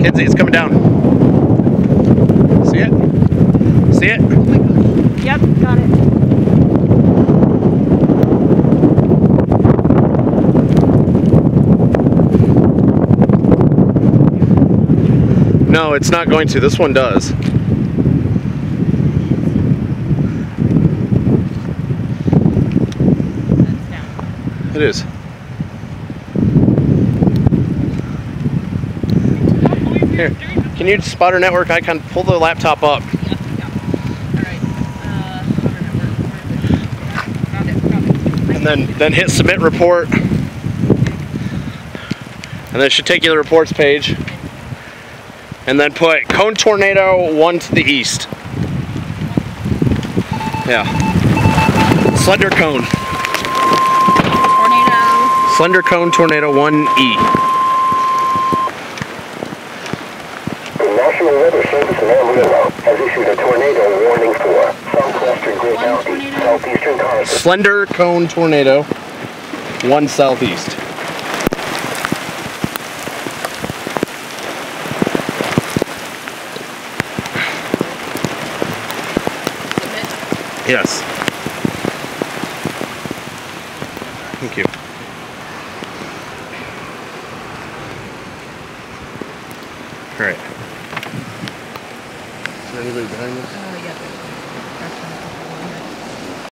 Kenzie, it's coming down. See it? See it? Oh yep, got it. No, it's not going to. This one does. It is. Here, can you spotter network icon pull the laptop up? Yep, yep. All right. Spotter Network, where is it? Found it, found it. And then then hit submit report. And then it should take you to the reports page. And then put cone tornado one to the east. Yeah. Slender cone. Tornado. Slender cone tornado 1E. National Weather Service in Amarillo has issued a tornado warning for southwestern Gray County, tornado? southeastern Carson, Slender cone tornado 1 southeast. Yes. Thank you. All right. Is there anybody behind us? Uh, yeah.